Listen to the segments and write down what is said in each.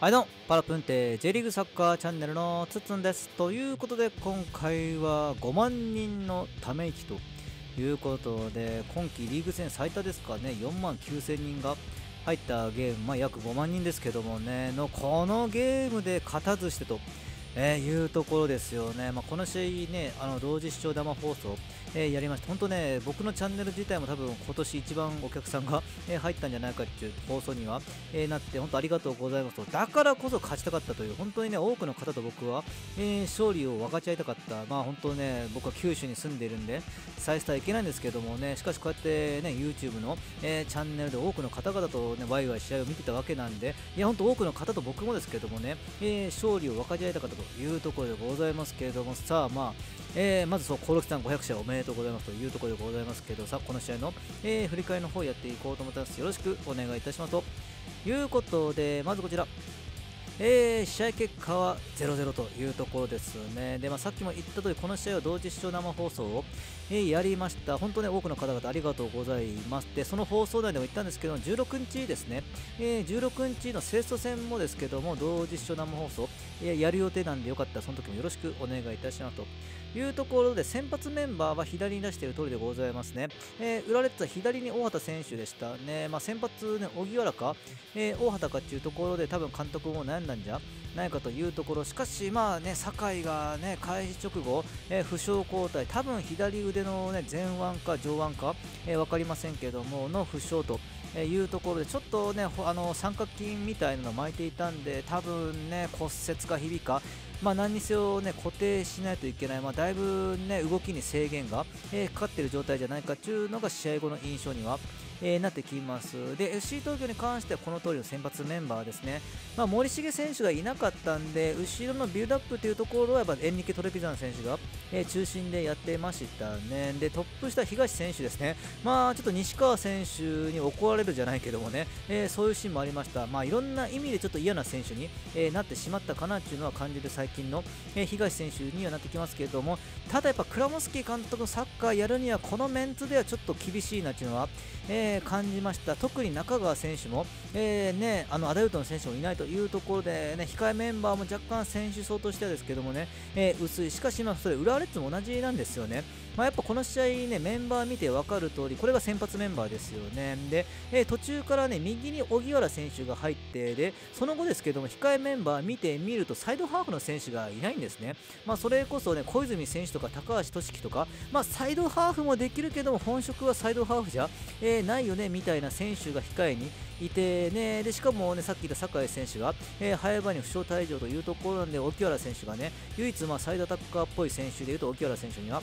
はいどうも、パラプンテ J リーグサッカーチャンネルのつつんです。ということで、今回は5万人のため息ということで、今季リーグ戦最多ですかね、4万9000人が入ったゲーム、まあ、約5万人ですけどもね、のこのゲームで勝たずしてと、え、いうところですよね。まあ、この試合ね、あの同時視聴生放送、えー、やりました。本当ね、僕のチャンネル自体も多分今年一番お客さんが、えー、入ったんじゃないかっていう放送には、えー、なって、本当ありがとうございますと。だからこそ勝ちたかったという、本当にね、多くの方と僕は、え勝利を分かち合いたかった。まあ本当ね、僕は九州に住んでいるんで、再スターいけないんですけどもね、しかしこうやってね、YouTube の、えチャンネルで多くの方々とね、ワイワイ試合を見てたわけなんで、いや、本当多くの方と僕もですけどもね、え勝利を分かち合いたかったというところでございますけれども、さあまあ、えー、まずそう、コロキさん500試合おめでとうございますというところでございますけど、さあ、この試合の、えー、振り返りの方やっていこうと思います。よろしくお願いいたしますということで、まずこちら。えー、試合結果は0-0というところですね。で、まあ、さっきも言った通り、この試合は同時視聴生放送を、えー、やりました。本当ね、多くの方々ありがとうございます。で、その放送内でも言ったんですけど、16日ですね、えー、16日のセスト戦もですけども、同時視聴生放送、えー、やる予定なんでよかったら、その時もよろしくお願いいたしますと。いうところで先発メンバーは左に出している通りでございますね。えー、裏レッズは左に大畑選手でしたね。まあ、先発ね、荻原か、えー、大畑かっていうところで多分監督も悩んだんじゃ？ないかというところ、しかし、まあね、酒井がね、開始直後、えー、負傷交代、多分左腕の、ね、前腕か上腕か、えー、分かりませんけども、の負傷と。えいうところでちょっとねあの三角筋みたいなのを巻いていたんで多分ね骨折かひびかまあ、何にせよ、ね、固定しないといけない、まあ、だいぶ、ね、動きに制限が、えー、かかっている状態じゃないかというのが試合後の印象には、えー、なってきます。で FC 東京に関してはこの通りの先発メンバーですね、まあ、森重選手がいなかったんで後ろのビルドアップというところはやっぱエンリケ・トレピザン選手が、えー、中心でやってましたね。でトップ下東選手ですね。まあちょっと西川選手に怒られるじゃないけどもね、えー、そういうシーンもありました。まあいろんな意味でちょっと嫌な選手に、えなってしまったかなっていうのは感じる最近の、え東選手にはなってきますけれども。ただやっぱクラモスキー監督のサッカーやるにはこのメンツではちょっと厳しいなっていうのは、え感じました特に中川選手も、えー、ね、あのアダルトの選手もいないというところで、ね、控えメンバーも若干選手層としてはですけどもね、えー、薄いしかし今それ浦和レッズも同じなんですよねまあ、やっぱこの試合ね、メンバー見て分かる通り、これが先発メンバーですよね。で、えー、途中からね、右に荻原選手が入って、で、その後ですけども、控えメンバー見てみると、サイドハーフの選手がいないんですね。まあ、それこそね、小泉選手とか高橋俊樹とか、まあ、サイドハーフもできるけども、本職はサイドハーフじゃ、えー、ないないよね、みたいな選手が控えにいて、ね、でしかもね、さっき言った酒井選手が、えー、早場に負傷退場というところなんで、沖原選手がね、唯一、まあ、サイドアタッカーっぽい選手でいうと、沖原選手には、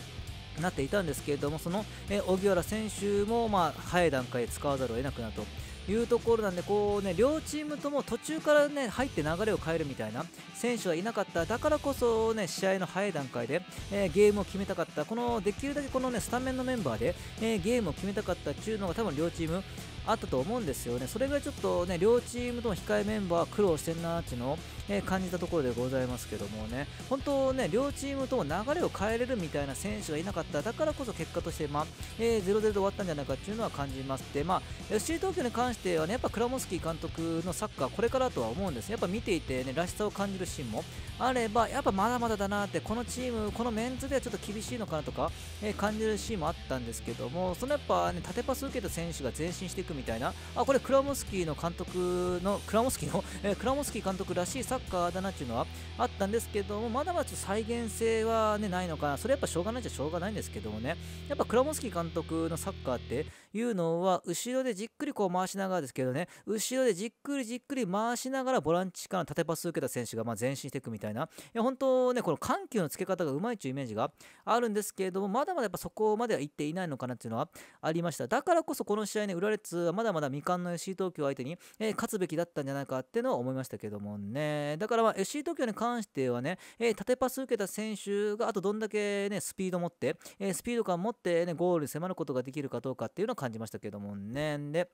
なっていたんですけれども、その、え荻原選手も、まあ、早い段階で使わざるを得なくなると。いうところなんでこう、ね、両チームとも途中から、ね、入って流れを変えるみたいな選手はいなかった。だからこそ、ね、試合の早い段階で、えー、ゲームを決めたかった。このできるだけこの、ね、スタメンのメンバーで、えー、ゲームを決めたかったというのが多分両チームあったと思うんですよね。それぐらいちょっとね、両チームとの控えメンバー苦労してんなーっていうのを、え、感じたところでございますけどもね、本当ね、両チームとも流れを変えれるみたいな選手がいなかった、だからこそ結果として、まあ、えー、0-0で終わったんじゃないかっていうのは感じます。で、まあ、FC 東京に関してはね、やっぱクラモスキー監督のサッカー、これからとは思うんです。やっぱ見ていてね、らしさを感じるシーンもあれば、やっぱまだまだだなって、このチーム、このメンツではちょっと厳しいのかなとか、えー、感じるシーンもあったんですけども、そのやっぱね、縦パス受けた選手が前進していくみたいな、あ、これクラモスキーの監督の、クラモスキーの、えー、クラモスキー監督らしいサッカーだなっていうのはあったんですけども、まだまだ再現性はね、ないのかな。それやっぱしょうがないじゃしょうがないんですけどもね。やっぱクラモスキー監督のサッカーっていうのは、後ろでじっくりこう回しながらですけどね、後ろでじっくりじっくり回しながらボランチから縦パス受けた選手がま前進していくみたいな、いや本当ね、この緩急のつけ方がうまいというイメージがあるんですけれども、まだまだやっぱそこまでは行っていないのかなっていうのはありました。だからこそこの試合ね、浦レッズはまだまだ未完の FC 東京相手に、えー、勝つべきだったんじゃないかっていうのは思いましたけどもね。だからまあ FC 東京に関してはね、えー、縦パス受けた選手があとどんだけね、スピード持って、えー、スピード感持ってね、ゴールに迫ることができるかどうかっていうのを感じましたけどもね。で、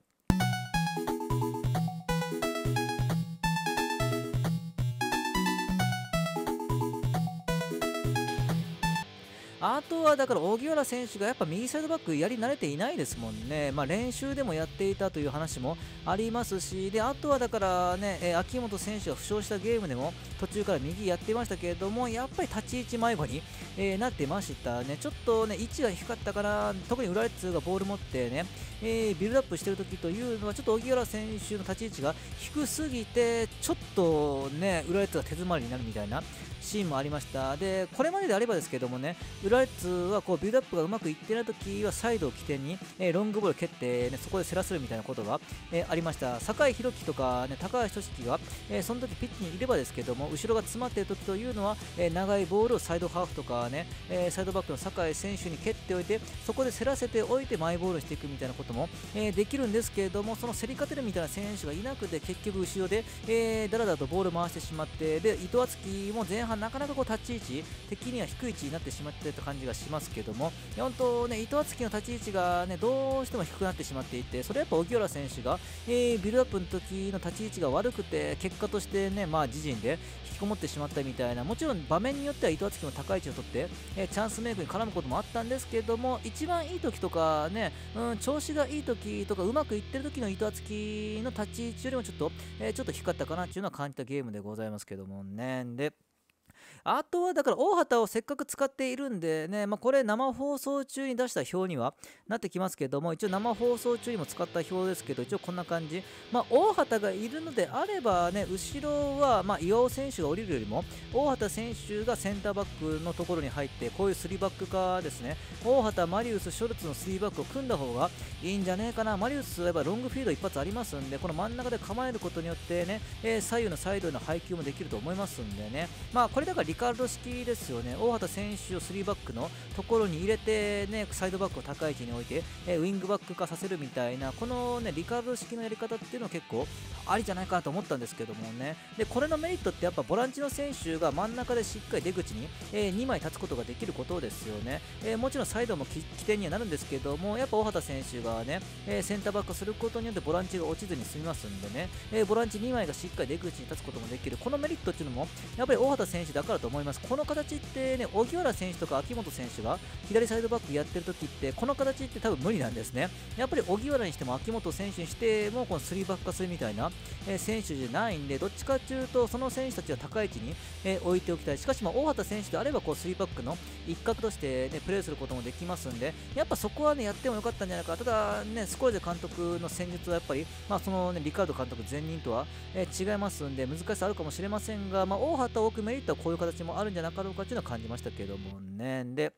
あとはだから荻原選手がやっぱ右サイドバックやり慣れていないですもんね、まあ、練習でもやっていたという話もありますし、であとはだからね、え秋元選手が負傷したゲームでも途中から右やってましたけれども、やっぱり立ち位置迷子に、え、なってましたね、ちょっとね位置が低かったから、特に浦ッツがボール持ってね、えー、ビルドアップしてる時というのは、ちょっと荻原選手の立ち位置が低すぎて、ちょっとね、浦ッツが手詰まりになるみたいな、シーンもありました。でこれまでであればですけどもね浦和レッズはこうビルドアップがうまくいってない時はサイドを起点に、えー、ロングボール蹴って、ね、そこで競らせるみたいなことが、えー、ありました。酒井宏樹とか、ね、高橋俊樹が、えー、その時ピッチにいればですけども後ろが詰まっている時というのは、え長いボールをサイドハーフとかね、えサイドバックの酒井選手に蹴っておいてそこで競らせておいてマイボールしていくみたいなことも、えできるんですけれどもその競り勝てるみたいな選手がいなくて結局後ろで、えだらだらとボール回してしまってで伊藤敦樹も前半なかなかこう立ち位置的には低い位置になってしまっている感じがしますけども本当ね伊藤敦樹の立ち位置がねどうしても低くなってしまっていてそれやっぱ荻原選手が、えー、ビルドアップの時の立ち位置が悪くて結果としてねまあ自陣で引きこもってしまったみたいなもちろん場面によっては伊藤敦樹も高い位置を取って、えー、チャンスメイクに絡むこともあったんですけども一番いい時とかね、うん、調子がいい時とかうまくいってる時の伊藤敦樹の立ち位置よりもちょっと、えー、ちょっと低かったかなっていうのは感じたゲームでございますけどもね。であとはだから大畑をせっかく使っているんでね、まあ、これ生放送中に出した表にはなってきますけども一応生放送中にも使った表ですけど一応こんな感じ、まあ、大畑がいるのであればね後ろはま岩尾選手が降りるよりも大畑選手がセンターバックのところに入ってこういう3バック化ですね。大畑、マリウス、ショルツの3バックを組んだ方がいいんじゃねえかな。マリウスはやっぱロングフィード一発ありますんでこの真ん中で構えることによってね、え、左右のサイドへの配球もできると思いますんでね。まあこれだからリカルド式ですよね、大畑選手を3バックのところに入れて、ね、サイドバックを高い位置に置いて、えウィングバック化させるみたいな、この、ね、リカルド式のやり方っていうのは結構ありじゃないかなと思ったんですけどもね、でこれのメリットってやっぱボランチの選手が真ん中でしっかり出口に、え、2枚立つことができることですよね、え、もちろんサイドも起点にはなるんですけども、やっぱ大畑選手がね、え、センターバックすることによってボランチが落ちずに済みますんでね、えボランチ2枚がしっかり出口に立つこともできる、このメリットっていうのもやっぱり大畑選手だからと思います。この形ってね、荻原選手とか秋元選手が左サイドバックやってる時って、この形って多分無理なんですね。やっぱり荻原にしても秋元選手にしても、この3バック化するみたいな、えー、選手じゃないんで、どっちかっていうと、その選手たちは高い位置に、えー、置いておきたい。しかし、ま大畑選手であれば、こう3バックの一角として、ね、プレーすることもできますんで、やっぱそこはね、やってもよかったんじゃないか。ただ、ね、スコーゼ監督の戦術はやっぱり、まあ、その、ね、リカルド監督前任とは、えー、違いますんで、難しさあるかもしれませんが、まあ、大畑を置くメリットはこういう形もあるんじゃなかろうかっていうのは感じましたけどもね。で、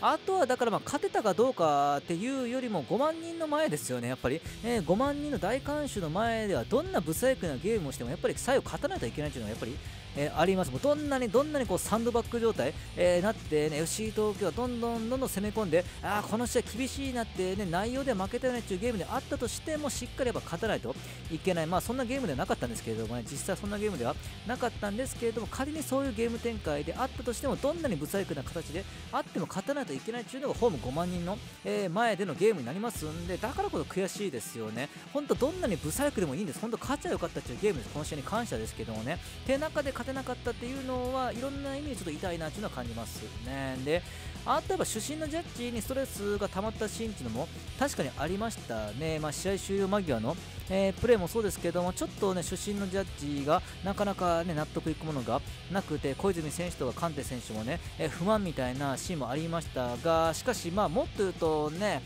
あとはだからまあ勝てたかどうかっていうよりも5万人の前ですよね、やっぱり、えー、5万人の大観衆の前ではどんな不細工なゲームをしてもやっぱり最後勝たないといけないというのはやっぱりえー、あります。もうどんなにどんなにこうサンドバッグ状態、えー、なってね、FC 東京はどんどんどんどん攻め込んで、あこの試合厳しいなってね、内容で負けたよねっていうゲームであったとしても、しっかりやっぱ勝たないといけない。まあそんなゲームではなかったんですけれどもね、実際そんなゲームではなかったんですけれども、仮にそういうゲーム展開であったとしても、どんなに不細工な形であっても勝たないといけないっていうのがホーム5万人の、えー、前でのゲームになりますんで、だからこそ悔しいですよね。本当どんなに不細工でもいいんです。本当勝っちゃよかったっていうゲームです。この試合に感謝ですけどもね。手中で勝てなかったっていうのはいろんな意味でちょっと痛いなっていうのは感じますね。で、あとは主審のジャッジにストレスが溜まったシーンっていうのも確かにありましたね。まあ、試合終了間際の、えー、プレーもそうですけども、ちょっとね、主審のジャッジがなかなかね、納得いくものがなくて、小泉選手とかカンテ選手もね、えー、不満みたいなシーンもありましたが、しかし、まあ、もっと言うとね、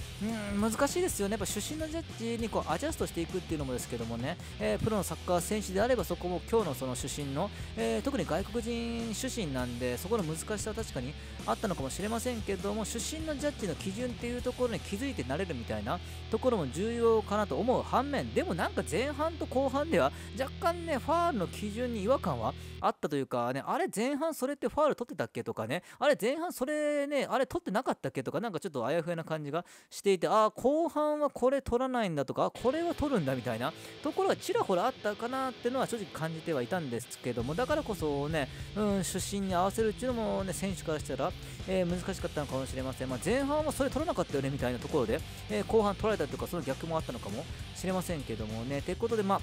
うん、難しいですよね。やっぱ主審のジャッジにこうアジャストしていくっていうのもですけどもね、えー、プロのサッカー選手であればそこも今日のその主審の、え、特に外国人主審なんで、そこの難しさは確かにあったのかもしれませんけども、主審のジャッジの基準っていうところに気づいてなれるみたいなところも重要かなと思う反面でももなんか前半と後半では若干ねファールの基準に違和感はあったというかねあれ前半それってファール取ってたっけとかねあれ前半それねあれ取ってなかったっけとかなんかちょっとあやふやな感じがしていてああ後半はこれ取らないんだとかこれは取るんだみたいなところがちらほらあったかなっていうのは正直感じてはいたんですけどもだからこそね、うん、出身に合わせるっていうのもね選手からしたら、えー、難しかったのかもしれません、まあ、前半はそれ取らなかったよねみたいなところで、えー、後半取られたりとかその逆もあったのかもしれませんけどどもね。ということでまあ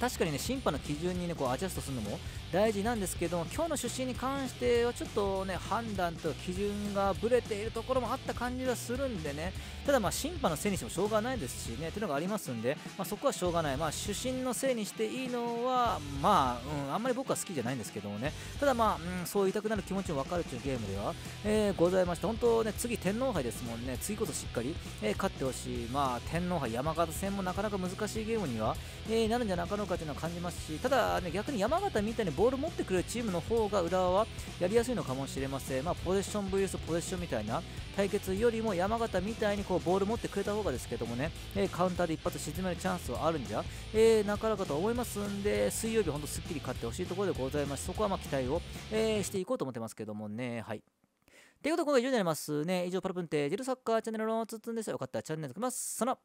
確かにね審判の基準にねこうアジャストするのも大事なんですけども今日の出身に関してはちょっとね判断と基準がぶれているところもあった感じがするんでねただまあ審判のせいにしてもしょうがないですしねというのがありますんで、まあ、そこはしょうがない。まあ主審のせいにしていいのはまあ、うん、あんまり僕は好きじゃないんですけどもね。ただまあ、うん、そう言いたくなる気持ちも分かるというゲームでは、えー、ございまして本当ね次天皇杯ですもんね。次こそしっかり、えー、勝ってほしい。まあ天皇杯山形戦もなかなか難しいゲームには、えー、なるんじゃなかろうかというのは感じますしただ、ね、逆に山形みたいにボール持ってくれるチームの方が浦和はやりやすいのかもしれません、まあ、ポゼッション VS ポゼッションみたいな対決よりも山形みたいにこうボール持ってくれた方がですけどもね、え、カウンターで一発沈めるチャンスはあるんじゃ、えー、なかなかと思いますんで水曜日本当すっきり勝ってほしいところでございます。そこはま期待を、えー、していこうと思ってますけどもね。はい。ということで今回以上になりますね。以上パラプンテジルサッカーチャンネルのつつんでした。よかったらチャンネル登録ます。その